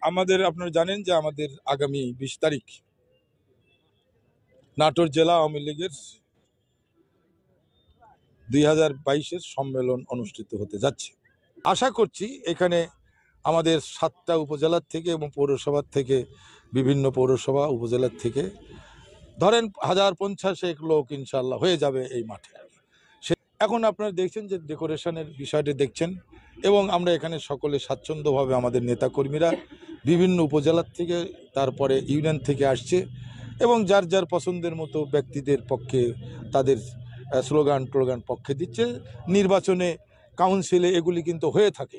আমাদের আপনারা জানেন যে আমাদের আগামী বিশ তারিখ নাটোর জেলা আওয়ামী লীগের দুই হাজার বাইশের সম্মেলন অনুষ্ঠিত হতে যাচ্ছে। আশা করছি এখানে আমাদের সাতটা উপজেলার থেকে এবং পৌরসভার থেকে, বিভিন্ন পৌরসভা উপজেলার থেকে ধরেন হাজার পঞ্চাশ এক লোক ইনশাল্লাহ হয়ে যাবে এই মাঠে। এখন আপনারা দেখছেন যে ডেকোরেশনের বিষয়টি দেখছেন। এবং আমরা এখানে সকলে স্বাচ্ছন্দ্যভাবে আমাদের নেতাকর্মীরা বিভিন্ন উপজেলার থেকে, তারপরে ইউনিয়ন থেকে আসছে এবং যার যার পছন্দের মতো ব্যক্তিদের পক্ষে তাদের স্লোগান, টোলোগান পক্ষে দিচ্ছে। নির্বাচনে কাউন্সিলে এগুলি কিন্তু হয়ে থাকে।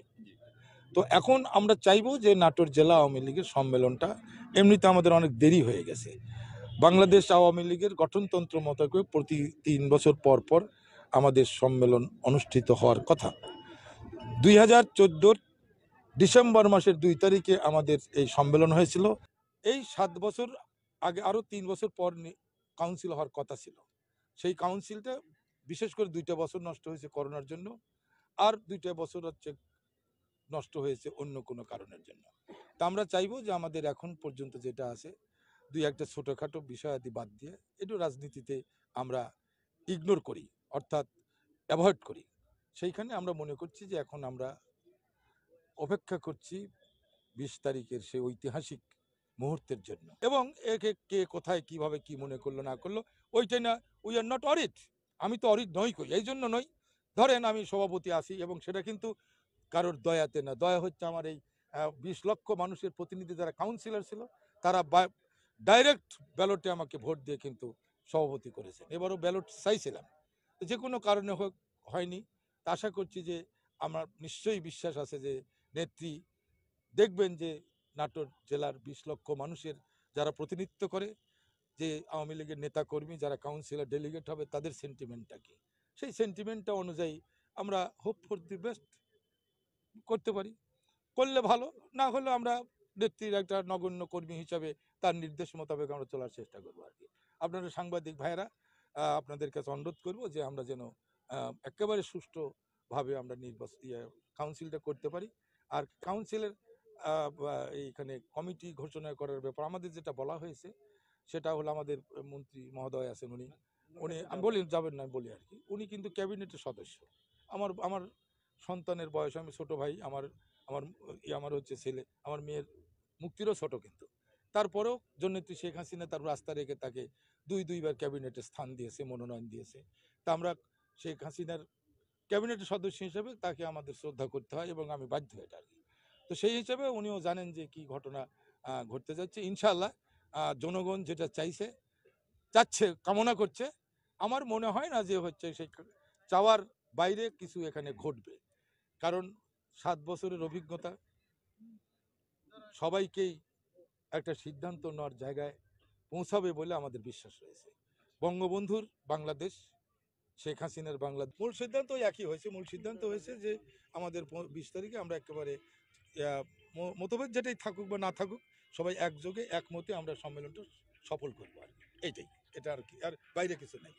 তো এখন আমরা চাইব যে নাটোর জেলা আওয়ামী লীগের সম্মেলনটা এমনিতে আমাদের অনেক দেরি হয়ে গেছে। বাংলাদেশ আওয়ামী লীগের গঠনতন্ত্র মতো প্রতি তিন বছর পর পর আমাদের সম্মেলন অনুষ্ঠিত হওয়ার কথা। দুই হাজার চোদ্দোর ডিসেম্বর মাসের দুই তারিখে আমাদের এই সম্মেলন হয়েছিল। এই সাত বছর আগে আরও তিন বছর পর কাউন্সিল হওয়ার কথা ছিল। সেই কাউন্সিলটা বিশেষ করে দুইটা বছর নষ্ট হয়েছে করোনার জন্য, আর দুইটা বছর হচ্ছে নষ্ট হয়েছে অন্য কোনো কারণের জন্য। তা আমরা চাইব যে আমাদের এখন পর্যন্ত যেটা আছে, দুই একটা ছোটোখাটো বিষয়াদি বাদ দিয়ে একটু রাজনীতিতে আমরা ইগনোর করি, অর্থাৎ অ্যাভয়েড করি। সেইখানে আমরা মনে করছি যে এখন আমরা অপেক্ষা করছি বিশ তারিখের সেই ঐতিহাসিক মুহূর্তের জন্য। এবং একে কে কোথায়, কীভাবে, কি মনে করল, না করল, ওইটাই না উই আর নট অরিট আমি তো অরিট নই কই, এই জন্য নই। ধরেন আমি সভাপতি আছি এবং সেটা কিন্তু কারোর দয়াতে না। দয়া হচ্ছে আমার এই বিশ লক্ষ মানুষের প্রতিনিধি যারা কাউন্সিলর ছিল, তারা ডাইরেক্ট ব্যালটে আমাকে ভোট দিয়ে কিন্তু সভাপতি করেছেন। এবারও ব্যালট চাইছিলাম। যে কোনো কারণে হোক, হয়নি। আশা করছি যে আমার নিশ্চয়ই বিশ্বাস আছে যে নেত্রী দেখবেন যে নাটোর জেলার বিশ লক্ষ মানুষের যারা প্রতিনিধিত্ব করে, যে আওয়ামী লীগের নেতাকর্মী যারা কাউন্সিলর ডেলিগেট হবে তাদের সেন্টিমেন্টটা কি? সেই সেন্টিমেন্টটা অনুযায়ী আমরা হোপ ফর দি বেস্ট করতে পারি। করলে ভালো, না হলে আমরা নেত্রীর একটা নগণ্য কর্মী হিসাবে তার নির্দেশ মোতাবেক আমরা চলার চেষ্টা করব আর কি। আপনারা সাংবাদিক ভাইয়েরা আপনাদের কাছে অনুরোধ করব যে আমরা যেন একেবারে সুষ্ঠুভাবে আমরা নির্বাচন ইয়ে কাউন্সিলটা করতে পারি। আর কাউন্সিলের এইখানে কমিটি ঘোষণা করার ব্যাপার, আমাদের যেটা বলা হয়েছে, সেটা হলো আমাদের মন্ত্রী মহোদয় আছেন উনি। উনি, আমি বলি, যাবেন না বলি আর কি। উনি কিন্তু ক্যাবিনেটের সদস্য। আমার আমার সন্তানের বয়স, আমি ছোট ভাই, আমার আমার আমার হচ্ছে ছেলে, আমার মেয়ের মুক্তিরও ছোট কিন্তু। তারপরেও জননেত্রী শেখ হাসিনা তার রাস্তা রেখে তাকে দুই, দুইবার ক্যাবিনেটে স্থান দিয়েছে, মনোনয়ন দিয়েছে। তা আমরা শেখ হাসিনার ক্যাবিনেটের সদস্য হিসেবে তাকে আমাদের শ্রদ্ধা করতে হয় এবং আমি বাধ্য এটা আর কি। তো সেই হিসেবে উনিও জানেন যে কি ঘটনা ঘটতে যাচ্ছে। ইনশাল্লাহ জনগণ যেটা চাইছে, চাচ্ছে, কামনা করছে, আমার মনে হয় না যে হচ্ছে সেই চাওয়ার বাইরে কিছু এখানে ঘটবে। কারণ সাত বছরের অভিজ্ঞতা, সবাইকেই একটা সিদ্ধান্ত নেওয়ার জায়গায় পৌঁছাবে বলে আমাদের বিশ্বাস রয়েছে। বঙ্গবন্ধুর বাংলাদেশ শেখ হাসিনার বাংলা মূল সিদ্ধান্ত একই হয়েছে, মূল সিদ্ধান্ত হয়েছে যে আমাদের বিশ তারিখে আমরা একেবারে মতভেদ যেটাই থাকুক বা না থাকুক, সবাই একযোগে, একমতে আমরা সম্মেলনটা সফল করব আর। এইটাই, এটা আর কি, আর বাইরে কিছু নেই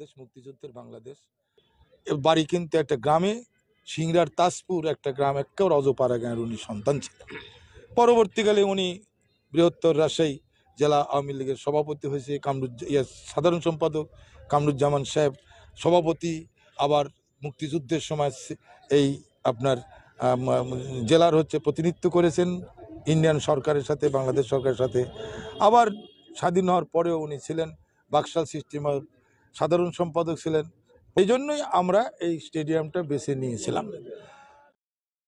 দেশ মুক্তিযুদ্ধের বাংলাদেশ। বাড়ি কিন্তু একটা গ্রামে, সিংড়ার তাজপুর একটা গ্রাম, একেবারে অজপাড়া গ্রামের উনি সন্তান ছিলেন। পরবর্তীকালে উনি বৃহত্তর রাজশাহী জেলা আওয়ামী লীগের সভাপতি হয়েছে, কামরুজ ইয়ে সাধারণ সম্পাদক কামরুজ্জামান সাহেব। সভাপতি আবার মুক্তিযুদ্ধের সময় এই আপনার জেলার হচ্ছে প্রতিনিধিত্ব করেছেন ইন্ডিয়ান সরকারের সাথে, বাংলাদেশ সরকারের সাথে। আবার স্বাধীন হওয়ার পরেও উনি ছিলেন বাকশাল সিস্টেমের সাধারণ সম্পাদক ছিলেন। এই জন্যই আমরা এই স্টেডিয়ামটা বেছে নিয়েছিলাম।